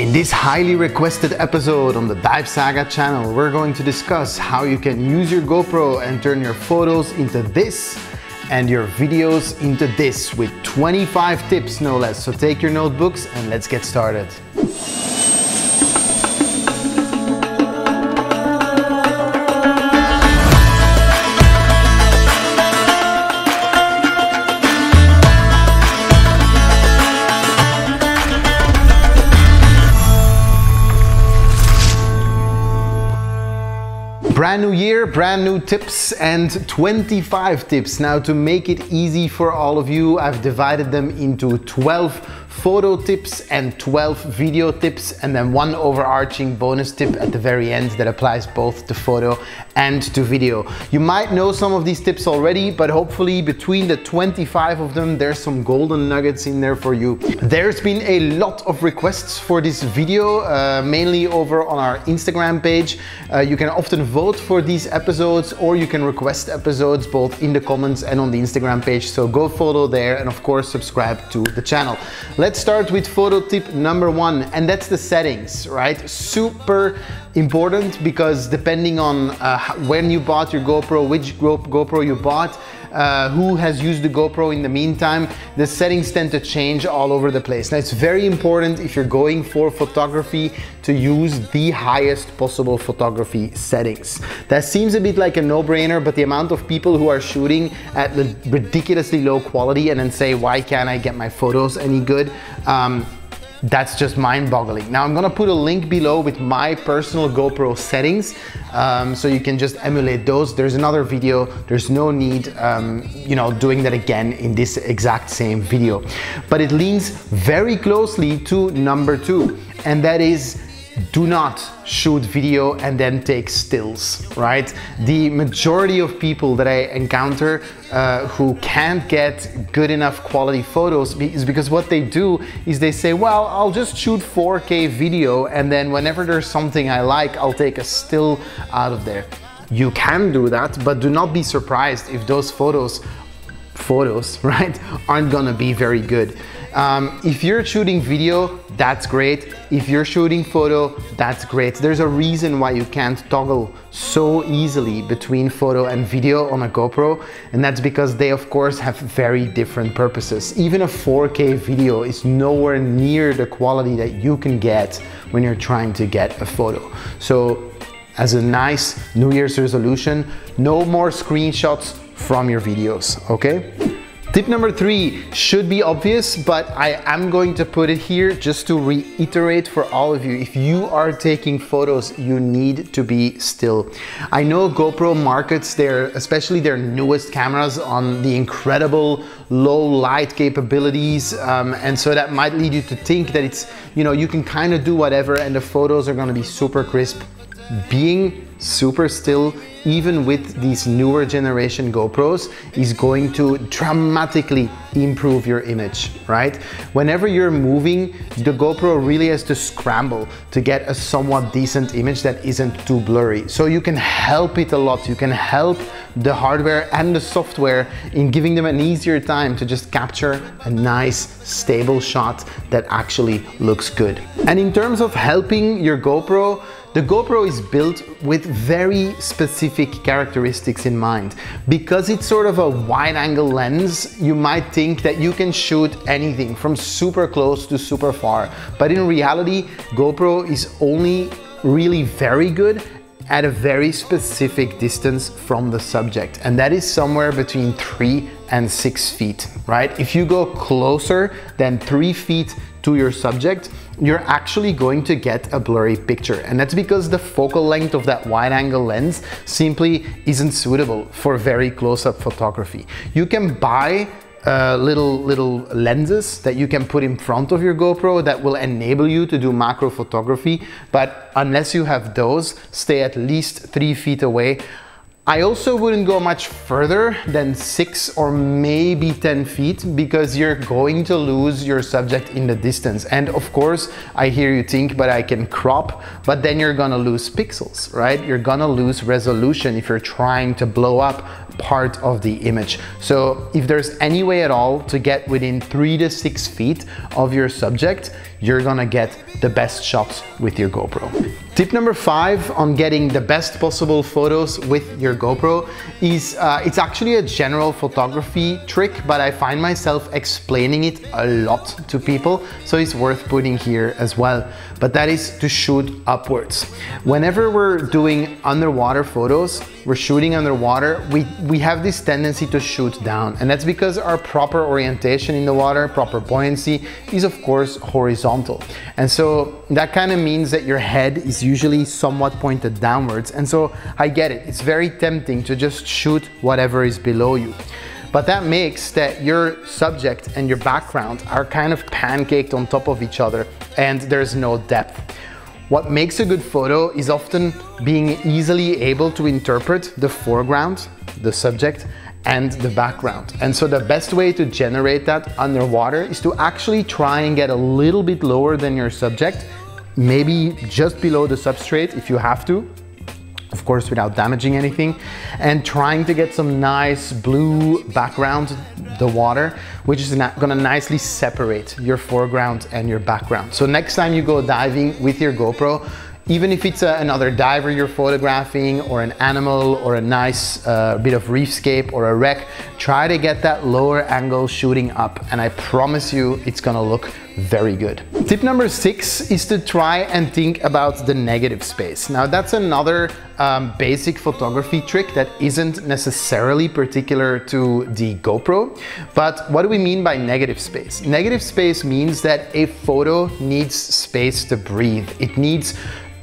In this highly requested episode on the Dive Saga channel, we're going to discuss how you can use your GoPro and turn your photos into this and your videos into this with 25 tips no less. So take your notebooks and let's get started. Brand new year, brand new tips and 25 tips. Now to make it easy for all of you, I've divided them into 12 photo tips and 12 video tips and then one overarching bonus tip at the very end that applies both to photo and to video. You might know some of these tips already, but hopefully between the 25 of them, there's some golden nuggets in there for you. There's been a lot of requests for this video, uh, mainly over on our Instagram page. Uh, you can often vote for these episodes or you can request episodes both in the comments and on the Instagram page. So go follow there and of course subscribe to the channel. Let's start with photo tip number one, and that's the settings, right? Super important because depending on uh, when you bought your GoPro, which GoPro you bought, uh, who has used the GoPro in the meantime, the settings tend to change all over the place. Now it's very important if you're going for photography to use the highest possible photography settings. That seems a bit like a no-brainer, but the amount of people who are shooting at the ridiculously low quality and then say, why can't I get my photos any good? Um, that's just mind-boggling. Now I'm gonna put a link below with my personal GoPro settings um, so you can just emulate those. There's another video, there's no need um, you know, doing that again in this exact same video. But it leans very closely to number two and that is do not shoot video and then take stills, right? The majority of people that I encounter uh, who can't get good enough quality photos is because what they do is they say, well, I'll just shoot 4K video and then whenever there's something I like, I'll take a still out of there. You can do that, but do not be surprised if those photos photos, right, aren't gonna be very good. Um, if you're shooting video, that's great. If you're shooting photo, that's great. There's a reason why you can't toggle so easily between photo and video on a GoPro, and that's because they of course have very different purposes. Even a 4K video is nowhere near the quality that you can get when you're trying to get a photo. So as a nice New Year's resolution, no more screenshots from your videos, okay? Tip number three should be obvious, but I am going to put it here just to reiterate for all of you. If you are taking photos, you need to be still. I know GoPro markets their, especially their newest cameras on the incredible low light capabilities. Um, and so that might lead you to think that it's, you know, you can kind of do whatever and the photos are gonna be super crisp. Being super still even with these newer generation GoPros is going to dramatically improve your image, right? Whenever you're moving, the GoPro really has to scramble to get a somewhat decent image that isn't too blurry. So you can help it a lot. You can help the hardware and the software in giving them an easier time to just capture a nice stable shot that actually looks good. And in terms of helping your GoPro, the GoPro is built with very specific characteristics in mind. Because it's sort of a wide angle lens, you might think that you can shoot anything from super close to super far. But in reality, GoPro is only really very good at a very specific distance from the subject. And that is somewhere between three and six feet, right? If you go closer than three feet to your subject, you're actually going to get a blurry picture. And that's because the focal length of that wide angle lens simply isn't suitable for very close-up photography. You can buy uh, little little lenses that you can put in front of your GoPro that will enable you to do macro photography. But unless you have those, stay at least three feet away I also wouldn't go much further than six or maybe 10 feet because you're going to lose your subject in the distance. And of course, I hear you think, but I can crop, but then you're gonna lose pixels, right? You're gonna lose resolution if you're trying to blow up part of the image. So if there's any way at all to get within three to six feet of your subject, you're gonna get the best shots with your GoPro. Tip number five on getting the best possible photos with your GoPro is uh, it's actually a general photography trick, but I find myself explaining it a lot to people, so it's worth putting here as well. But that is to shoot upwards. Whenever we're doing underwater photos, we're shooting underwater, we, we have this tendency to shoot down. And that's because our proper orientation in the water, proper buoyancy, is of course horizontal. And so that kind of means that your head is usually somewhat pointed downwards. And so I get it, it's very tempting to just shoot whatever is below you. But that makes that your subject and your background are kind of pancaked on top of each other and there's no depth. What makes a good photo is often being easily able to interpret the foreground, the subject, and the background. And so the best way to generate that underwater is to actually try and get a little bit lower than your subject, maybe just below the substrate if you have to, of course without damaging anything, and trying to get some nice blue background, the water, which is gonna nicely separate your foreground and your background. So next time you go diving with your GoPro, even if it's a, another diver you're photographing or an animal or a nice uh, bit of reefscape or a wreck, try to get that lower angle shooting up and I promise you it's gonna look very good. Tip number six is to try and think about the negative space. Now that's another um, basic photography trick that isn't necessarily particular to the GoPro, but what do we mean by negative space? Negative space means that a photo needs space to breathe. It needs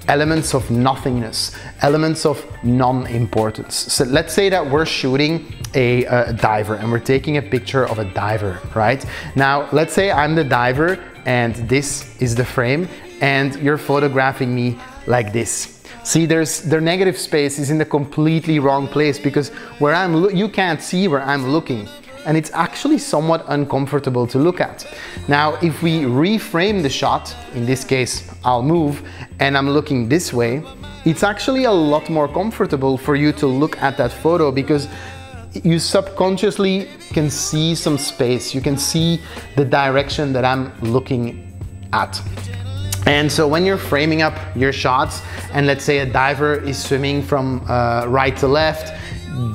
elements of nothingness, elements of non-importance. So let's say that we're shooting a, a, diver and we're taking a picture of a diver, right? Now, let's say I'm the diver and this is the frame and you're photographing me like this. See, there's their negative space is in the completely wrong place because where I'm, you can't see where I'm looking and it's actually somewhat uncomfortable to look at. Now, if we reframe the shot, in this case, I'll move and I'm looking this way, it's actually a lot more comfortable for you to look at that photo because you subconsciously can see some space. You can see the direction that I'm looking at. And so when you're framing up your shots and let's say a diver is swimming from uh, right to left,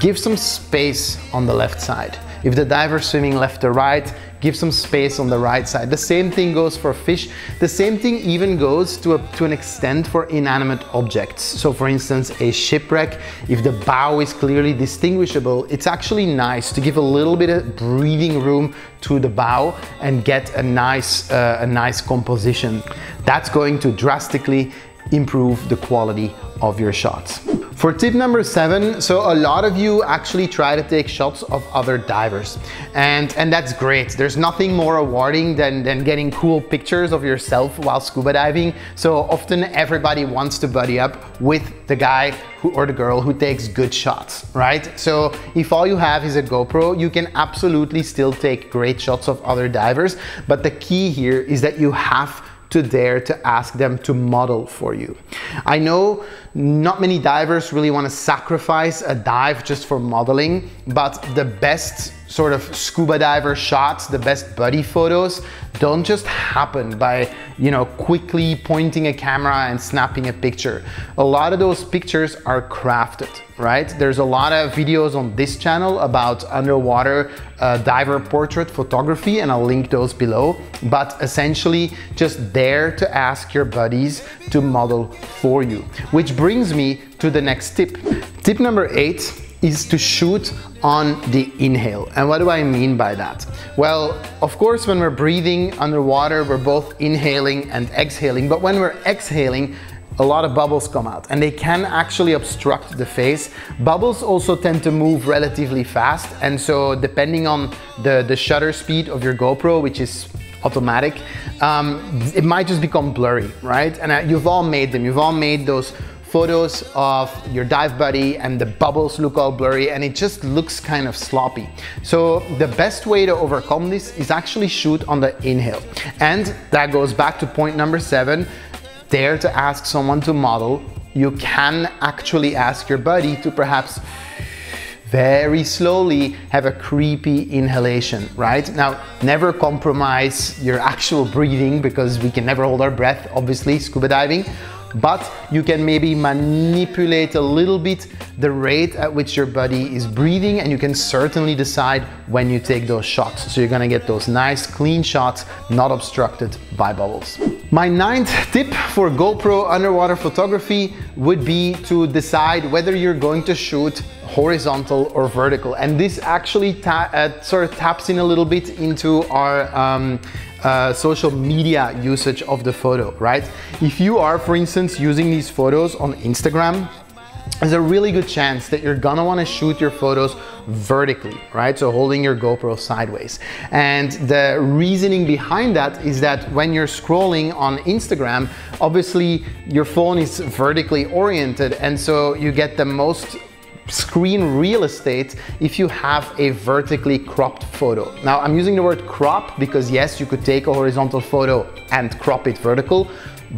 give some space on the left side. If the diver swimming left to right, give some space on the right side. The same thing goes for fish. The same thing even goes to, a, to an extent for inanimate objects. So for instance, a shipwreck, if the bow is clearly distinguishable, it's actually nice to give a little bit of breathing room to the bow and get a nice, uh, a nice composition. That's going to drastically improve the quality of your shots. For tip number seven, so a lot of you actually try to take shots of other divers and, and that's great. There's nothing more rewarding than, than getting cool pictures of yourself while scuba diving. So often everybody wants to buddy up with the guy who, or the girl who takes good shots, right? So if all you have is a GoPro, you can absolutely still take great shots of other divers. But the key here is that you have to dare to ask them to model for you. I know not many divers really want to sacrifice a dive just for modeling, but the best sort of scuba diver shots, the best buddy photos, don't just happen by, you know, quickly pointing a camera and snapping a picture. A lot of those pictures are crafted, right? There's a lot of videos on this channel about underwater uh, diver portrait photography and I'll link those below. But essentially just dare to ask your buddies to model for you. Which brings me to the next tip. Tip number eight is to shoot on the inhale. And what do I mean by that? Well, of course, when we're breathing underwater, we're both inhaling and exhaling, but when we're exhaling, a lot of bubbles come out and they can actually obstruct the face. Bubbles also tend to move relatively fast and so depending on the, the shutter speed of your GoPro, which is automatic, um, it might just become blurry, right? And uh, you've all made them, you've all made those photos of your dive buddy and the bubbles look all blurry and it just looks kind of sloppy. So the best way to overcome this is actually shoot on the inhale. And that goes back to point number seven, dare to ask someone to model. You can actually ask your buddy to perhaps very slowly have a creepy inhalation, right? Now, never compromise your actual breathing because we can never hold our breath, obviously, scuba diving, but you can maybe manipulate a little bit the rate at which your body is breathing and you can certainly decide when you take those shots. So you're gonna get those nice clean shots, not obstructed by bubbles. My ninth tip for GoPro underwater photography would be to decide whether you're going to shoot horizontal or vertical. And this actually uh, sort of taps in a little bit into our um, uh, social media usage of the photo, right? If you are, for instance, using these photos on Instagram, there's a really good chance that you're gonna wanna shoot your photos vertically, right? So holding your GoPro sideways. And the reasoning behind that is that when you're scrolling on Instagram, obviously your phone is vertically oriented and so you get the most screen real estate if you have a vertically cropped photo. Now I'm using the word crop because yes, you could take a horizontal photo and crop it vertical,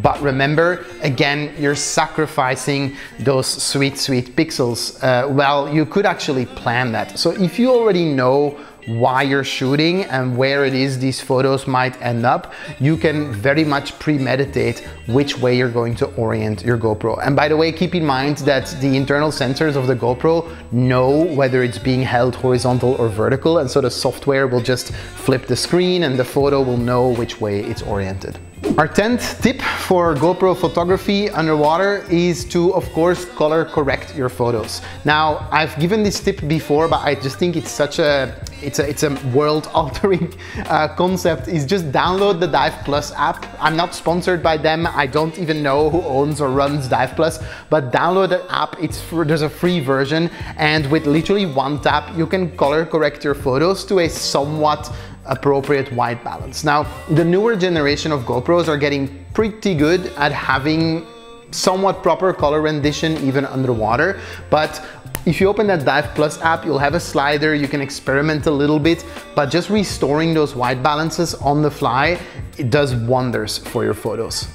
but remember, again, you're sacrificing those sweet, sweet pixels. Uh, well, you could actually plan that. So if you already know why you're shooting and where it is these photos might end up, you can very much premeditate which way you're going to orient your GoPro. And by the way, keep in mind that the internal sensors of the GoPro know whether it's being held horizontal or vertical, and so the software will just flip the screen and the photo will know which way it's oriented. Our 10th tip for GoPro photography underwater is to, of course, color correct your photos. Now, I've given this tip before, but I just think it's such a, it's a, it's a world-altering uh, concept, is just download the Dive Plus app. I'm not sponsored by them. I don't even know who owns or runs Dive Plus, but download the app. It's for, there's a free version, and with literally one tap, you can color correct your photos to a somewhat appropriate white balance. Now, the newer generation of GoPros are getting pretty good at having somewhat proper color rendition even underwater, but if you open that Dive Plus app, you'll have a slider, you can experiment a little bit, but just restoring those white balances on the fly, it does wonders for your photos.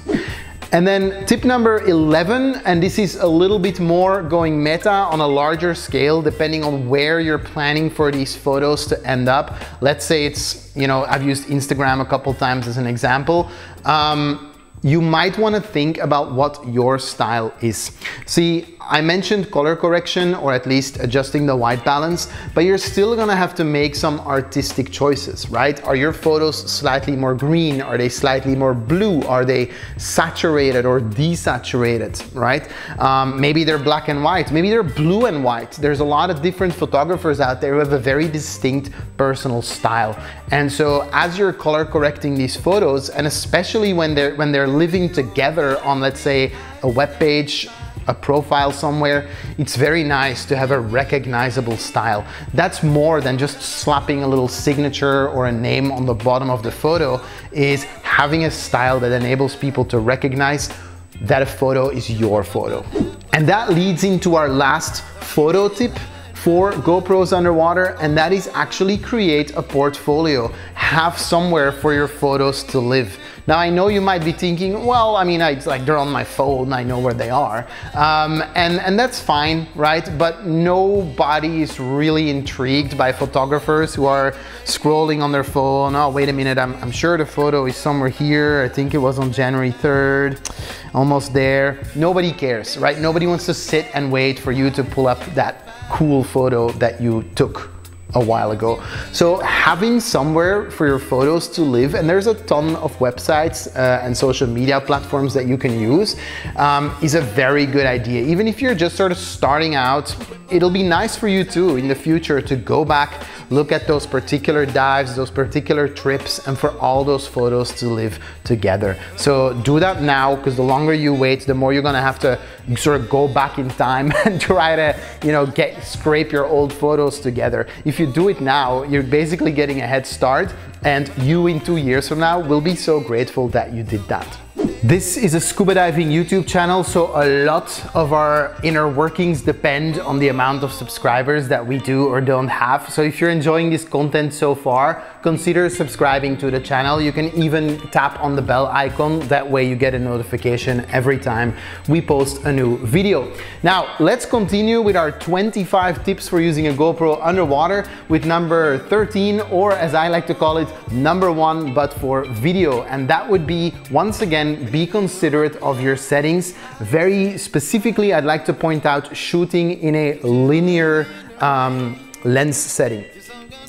And then tip number 11, and this is a little bit more going meta on a larger scale, depending on where you're planning for these photos to end up. Let's say it's, you know, I've used Instagram a couple times as an example. Um, you might want to think about what your style is. See, I mentioned color correction or at least adjusting the white balance, but you're still gonna have to make some artistic choices, right? Are your photos slightly more green? Are they slightly more blue? Are they saturated or desaturated, right? Um, maybe they're black and white, maybe they're blue and white. There's a lot of different photographers out there who have a very distinct personal style. And so as you're color correcting these photos, and especially when they're, when they're living together on, let's say, a web page a profile somewhere, it's very nice to have a recognizable style. That's more than just slapping a little signature or a name on the bottom of the photo, is having a style that enables people to recognize that a photo is your photo. And that leads into our last photo tip for GoPros underwater, and that is actually create a portfolio. Have somewhere for your photos to live. Now I know you might be thinking, well, I mean, it's like they're on my phone, I know where they are. Um, and, and that's fine, right? But nobody is really intrigued by photographers who are scrolling on their phone. Oh, wait a minute, I'm, I'm sure the photo is somewhere here. I think it was on January 3rd, almost there. Nobody cares, right? Nobody wants to sit and wait for you to pull up that cool photo that you took a while ago. So having somewhere for your photos to live, and there's a ton of websites uh, and social media platforms that you can use, um, is a very good idea. Even if you're just sort of starting out, it'll be nice for you too in the future to go back, look at those particular dives, those particular trips, and for all those photos to live together. So do that now, because the longer you wait, the more you're gonna have to sort of go back in time and try to, you know, get scrape your old photos together. If you do it now, you're basically getting a head start and you in two years from now will be so grateful that you did that. This is a scuba diving YouTube channel, so a lot of our inner workings depend on the amount of subscribers that we do or don't have. So if you're enjoying this content so far, consider subscribing to the channel. You can even tap on the bell icon. That way you get a notification every time we post a new video. Now, let's continue with our 25 tips for using a GoPro underwater with number 13, or as I like to call it, number one, but for video. And that would be, once again, be considerate of your settings. Very specifically, I'd like to point out shooting in a linear um, lens setting.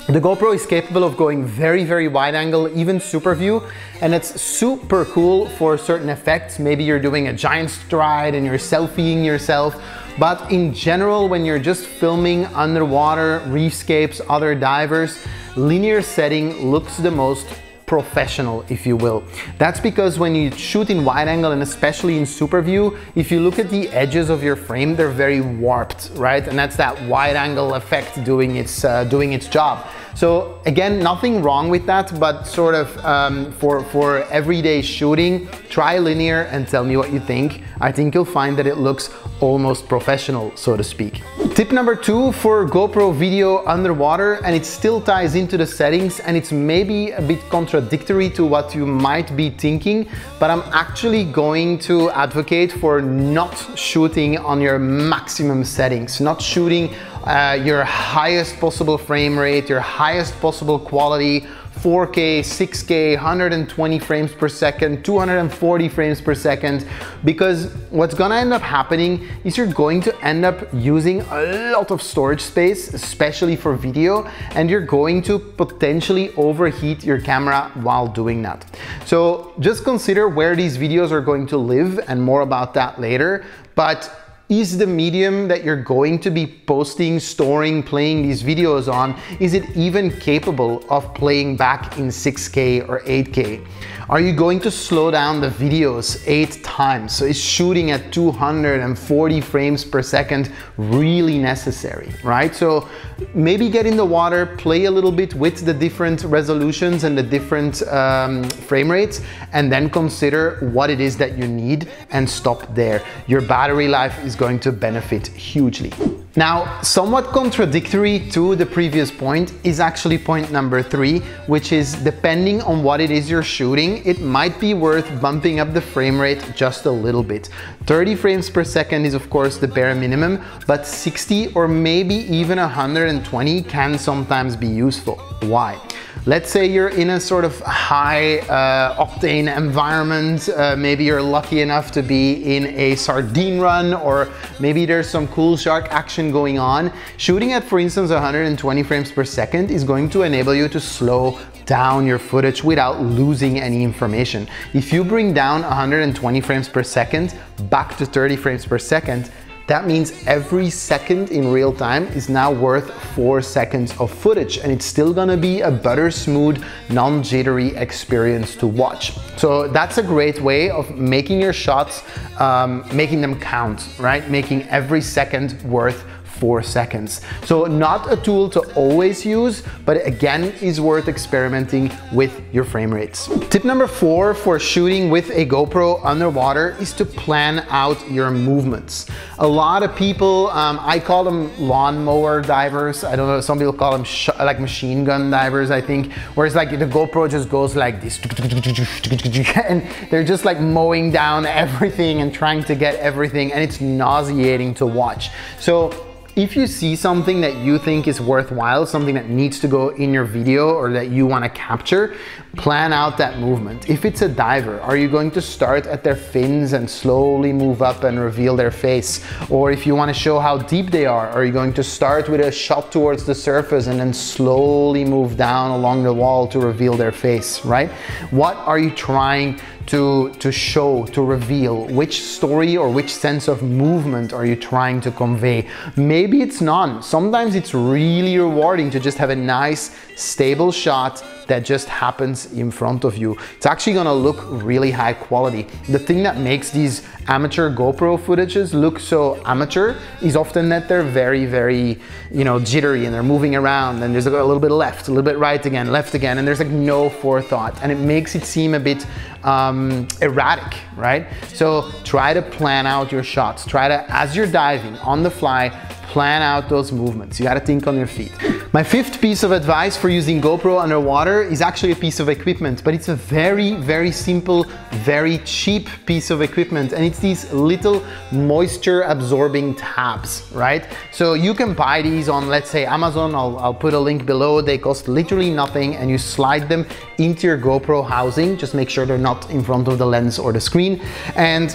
The GoPro is capable of going very, very wide angle, even super view, and it's super cool for certain effects. Maybe you're doing a giant stride and you're selfieing yourself, but in general, when you're just filming underwater, reefscapes, other divers, linear setting looks the most professional, if you will. That's because when you shoot in wide angle and especially in super view, if you look at the edges of your frame, they're very warped, right? And that's that wide angle effect doing its, uh, doing its job. So again, nothing wrong with that, but sort of um, for, for everyday shooting, try linear and tell me what you think. I think you'll find that it looks almost professional, so to speak. Tip number two for GoPro video underwater, and it still ties into the settings and it's maybe a bit contradictory to what you might be thinking, but I'm actually going to advocate for not shooting on your maximum settings, not shooting uh, your highest possible frame rate, your highest possible quality, 4K, 6K, 120 frames per second, 240 frames per second, because what's gonna end up happening is you're going to end up using a lot of storage space, especially for video, and you're going to potentially overheat your camera while doing that. So just consider where these videos are going to live and more about that later, but is the medium that you're going to be posting, storing, playing these videos on, is it even capable of playing back in 6K or 8K? Are you going to slow down the videos eight times? So is shooting at 240 frames per second really necessary, right? So maybe get in the water, play a little bit with the different resolutions and the different um, frame rates, and then consider what it is that you need and stop there. Your battery life is going to benefit hugely. Now, somewhat contradictory to the previous point is actually point number three, which is depending on what it is you're shooting, it might be worth bumping up the frame rate just a little bit. 30 frames per second is of course the bare minimum, but 60 or maybe even 120 can sometimes be useful. Why? Let's say you're in a sort of high uh, octane environment. Uh, maybe you're lucky enough to be in a sardine run or maybe there's some cool shark action going on. Shooting at, for instance, 120 frames per second is going to enable you to slow down your footage without losing any information. If you bring down 120 frames per second back to 30 frames per second, that means every second in real time is now worth four seconds of footage and it's still gonna be a butter smooth, non-jittery experience to watch. So that's a great way of making your shots, um, making them count, right? Making every second worth four seconds. So not a tool to always use, but again, is worth experimenting with your frame rates. Tip number four for shooting with a GoPro underwater is to plan out your movements. A lot of people, um, I call them lawnmower divers. I don't know, some people call them like machine gun divers, I think, where it's like the GoPro just goes like this, and they're just like mowing down everything and trying to get everything, and it's nauseating to watch. So if you see something that you think is worthwhile, something that needs to go in your video or that you want to capture, plan out that movement. If it's a diver, are you going to start at their fins and slowly move up and reveal their face? Or if you want to show how deep they are, are you going to start with a shot towards the surface and then slowly move down along the wall to reveal their face, right? What are you trying to, to show, to reveal? Which story or which sense of movement are you trying to convey? Maybe it's none. Sometimes it's really rewarding to just have a nice, stable shot, that just happens in front of you. It's actually gonna look really high quality. The thing that makes these amateur GoPro footages look so amateur is often that they're very, very, you know, jittery and they're moving around and there's a little bit left, a little bit right again, left again, and there's like no forethought and it makes it seem a bit um, erratic, right? So try to plan out your shots. Try to, as you're diving on the fly, plan out those movements. You gotta think on your feet. My fifth piece of advice for using GoPro underwater is actually a piece of equipment, but it's a very, very simple, very cheap piece of equipment. And it's these little moisture absorbing tabs, right? So you can buy these on, let's say Amazon, I'll, I'll put a link below. They cost literally nothing and you slide them into your GoPro housing. Just make sure they're not in front of the lens or the screen. And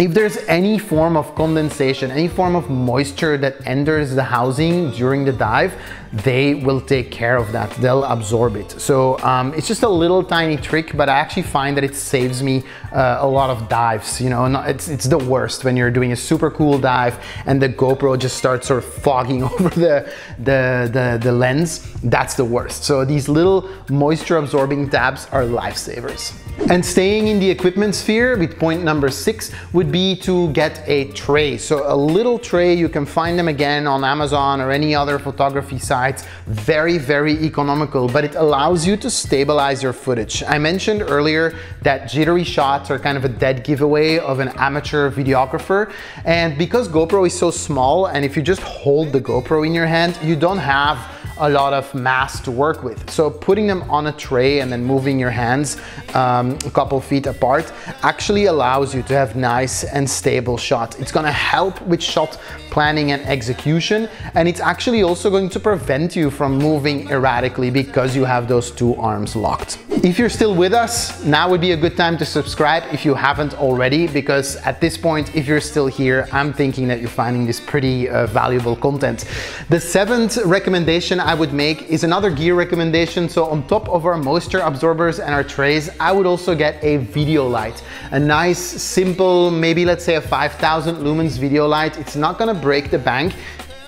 if there's any form of condensation, any form of moisture that enters the housing during the dive, they will take care of that. They'll absorb it. So um, it's just a little tiny trick, but I actually find that it saves me uh, a lot of dives. You know, it's, it's the worst when you're doing a super cool dive and the GoPro just starts sort of fogging over the, the, the, the lens. That's the worst. So these little moisture absorbing tabs are lifesavers. And staying in the equipment sphere with point number six would be to get a tray. So a little tray, you can find them again on Amazon or any other photography sites, very, very economical, but it allows you to stabilize your footage. I mentioned earlier that jittery shots are kind of a dead giveaway of an amateur videographer. And because GoPro is so small, and if you just hold the GoPro in your hand, you don't have a lot of mass to work with. So putting them on a tray and then moving your hands um, a couple feet apart actually allows you to have nice and stable shots. It's gonna help with shot planning and execution and it's actually also going to prevent you from moving erratically because you have those two arms locked. If you're still with us, now would be a good time to subscribe if you haven't already because at this point, if you're still here, I'm thinking that you're finding this pretty uh, valuable content. The seventh recommendation I would make is another gear recommendation. So on top of our moisture absorbers and our trays, I would also get a video light. A nice, simple, maybe let's say a 5000 lumens video light. It's not gonna break the bank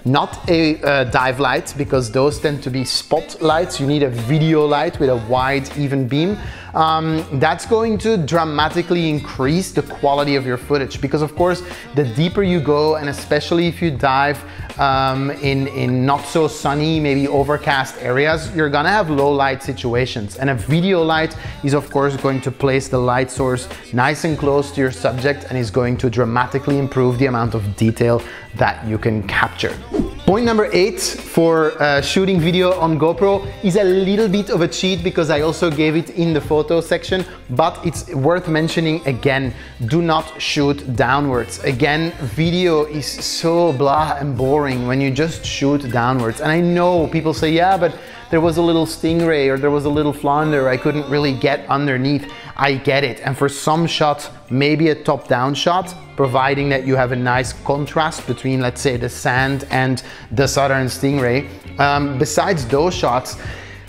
not a uh, dive light because those tend to be spotlights. You need a video light with a wide even beam. Um, that's going to dramatically increase the quality of your footage because of course the deeper you go and especially if you dive um, in, in not so sunny, maybe overcast areas, you're gonna have low light situations. And a video light is of course going to place the light source nice and close to your subject and is going to dramatically improve the amount of detail that you can capture. Point number eight for uh, shooting video on GoPro is a little bit of a cheat because I also gave it in the photo section, but it's worth mentioning again, do not shoot downwards. Again, video is so blah and boring when you just shoot downwards. And I know people say, yeah, but there was a little stingray or there was a little flounder, I couldn't really get underneath. I get it. And for some shots, maybe a top down shot, providing that you have a nice contrast between, let's say, the sand and the southern stingray. Um, besides those shots,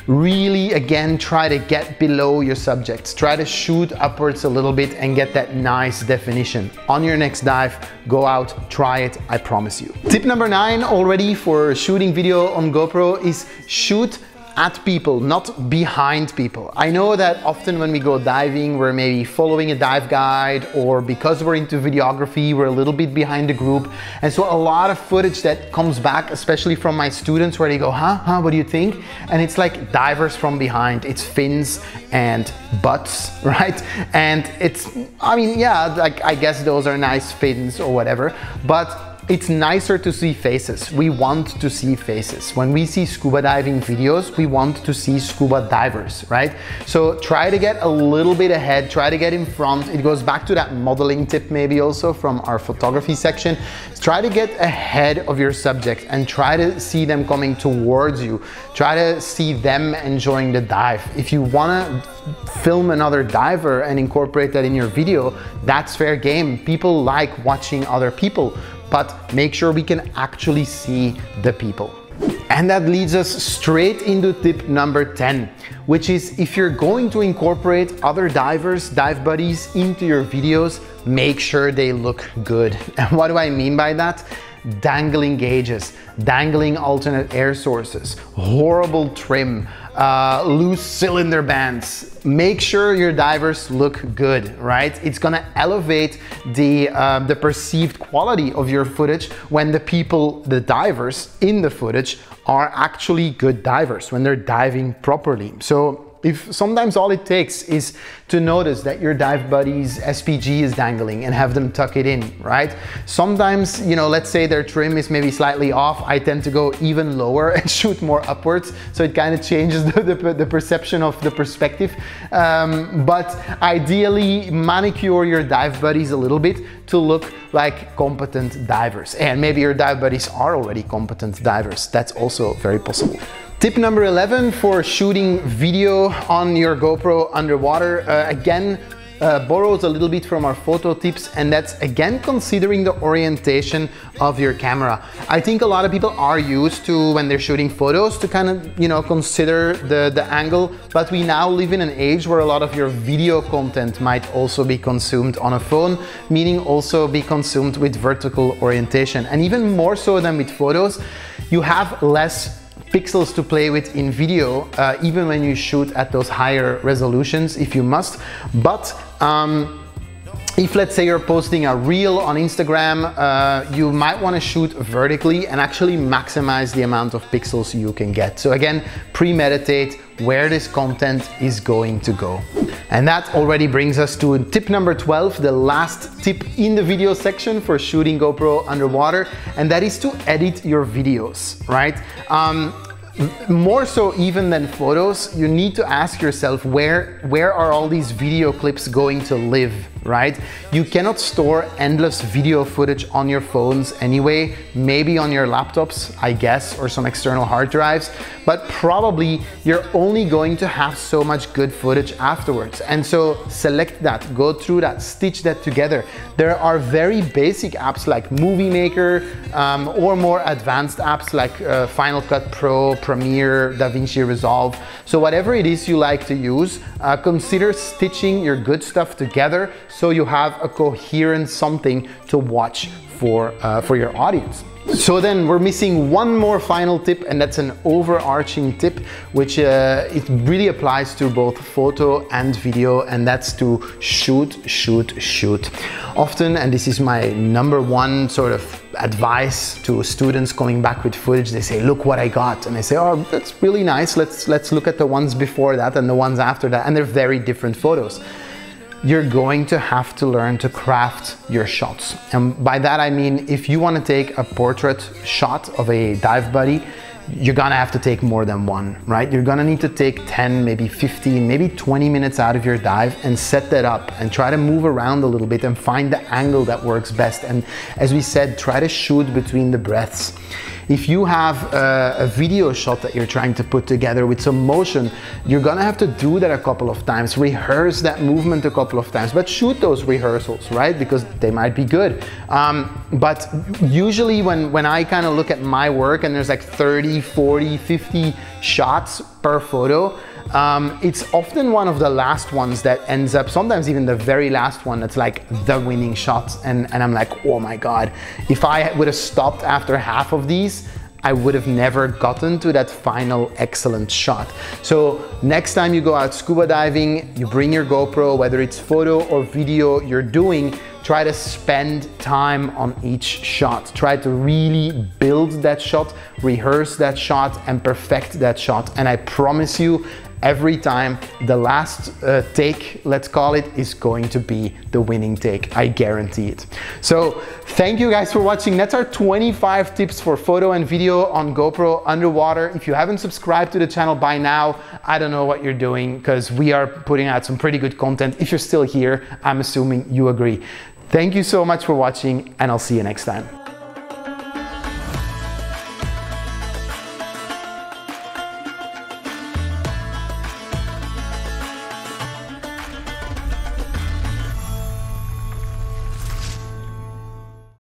really again try to get below your subjects try to shoot upwards a little bit and get that nice definition on your next dive go out try it i promise you tip number nine already for shooting video on gopro is shoot at people, not behind people. I know that often when we go diving, we're maybe following a dive guide or because we're into videography, we're a little bit behind the group. And so a lot of footage that comes back, especially from my students where they go, huh, huh, what do you think? And it's like divers from behind. It's fins and butts, right? And it's, I mean, yeah, like I guess those are nice fins or whatever, but it's nicer to see faces. We want to see faces. When we see scuba diving videos, we want to see scuba divers, right? So try to get a little bit ahead, try to get in front. It goes back to that modeling tip maybe also from our photography section. Try to get ahead of your subject and try to see them coming towards you. Try to see them enjoying the dive. If you wanna film another diver and incorporate that in your video, that's fair game. People like watching other people but make sure we can actually see the people. And that leads us straight into tip number 10, which is if you're going to incorporate other divers, dive buddies into your videos, make sure they look good. And what do I mean by that? Dangling gauges, dangling alternate air sources, horrible trim, uh, loose cylinder bands. Make sure your divers look good, right? It's gonna elevate the, uh, the perceived quality of your footage when the people, the divers in the footage are actually good divers, when they're diving properly. So if sometimes all it takes is to notice that your dive buddy's SPG is dangling and have them tuck it in, right? Sometimes, you know, let's say their trim is maybe slightly off, I tend to go even lower and shoot more upwards. So it kind of changes the, the, the, perception of the perspective. Um, but ideally manicure your dive buddies a little bit to look like competent divers. And maybe your dive buddies are already competent divers. That's also very possible. Tip number 11 for shooting video on your GoPro underwater. Uh, again, uh, borrows a little bit from our photo tips and that's again considering the orientation of your camera. I think a lot of people are used to when they're shooting photos to kind of you know consider the, the angle but we now live in an age where a lot of your video content might also be consumed on a phone meaning also be consumed with vertical orientation and even more so than with photos you have less pixels to play with in video, uh, even when you shoot at those higher resolutions if you must. But um, if let's say you're posting a reel on Instagram, uh, you might want to shoot vertically and actually maximize the amount of pixels you can get. So again, premeditate where this content is going to go. And that already brings us to tip number 12, the last tip in the video section for shooting GoPro underwater, and that is to edit your videos, right? Um, more so even than photos, you need to ask yourself where, where are all these video clips going to live, right? You cannot store endless video footage on your phones anyway, maybe on your laptops, I guess, or some external hard drives, but probably you're only going to have so much good footage afterwards. And so select that, go through that, stitch that together. There are very basic apps like Movie Maker um, or more advanced apps like uh, Final Cut Pro, Premiere, DaVinci Resolve. So whatever it is you like to use, uh, consider stitching your good stuff together so you have a coherent something to watch for, uh, for your audience. So then we're missing one more final tip and that's an overarching tip which uh, it really applies to both photo and video and that's to shoot, shoot, shoot. Often, and this is my number one sort of advice to students coming back with footage, they say, look what I got. And I say, oh, that's really nice. Let's, let's look at the ones before that and the ones after that. And they're very different photos you're going to have to learn to craft your shots. And by that I mean, if you want to take a portrait shot of a dive buddy, you're gonna have to take more than one, right? You're gonna need to take 10, maybe 15, maybe 20 minutes out of your dive and set that up and try to move around a little bit and find the angle that works best. And as we said, try to shoot between the breaths. If you have a, a, video shot that you're trying to put together with some motion, you're gonna have to do that a couple of times, rehearse that movement a couple of times, but shoot those rehearsals, right? Because they might be good. Um, but usually when, when I kind of look at my work and there's like 30, 40, 50 shots per photo, um, it's often one of the last ones that ends up, sometimes even the very last one that's like the winning shot. And, and I'm like, oh my God, if I would have stopped after half of these, I would have never gotten to that final excellent shot. So next time you go out scuba diving, you bring your GoPro, whether it's photo or video you're doing, try to spend time on each shot. Try to really build that shot, rehearse that shot and perfect that shot. And I promise you, every time the last uh, take, let's call it, is going to be the winning take. I guarantee it. So thank you guys for watching. That's our 25 tips for photo and video on GoPro underwater. If you haven't subscribed to the channel by now, I don't know what you're doing because we are putting out some pretty good content. If you're still here, I'm assuming you agree. Thank you so much for watching and I'll see you next time.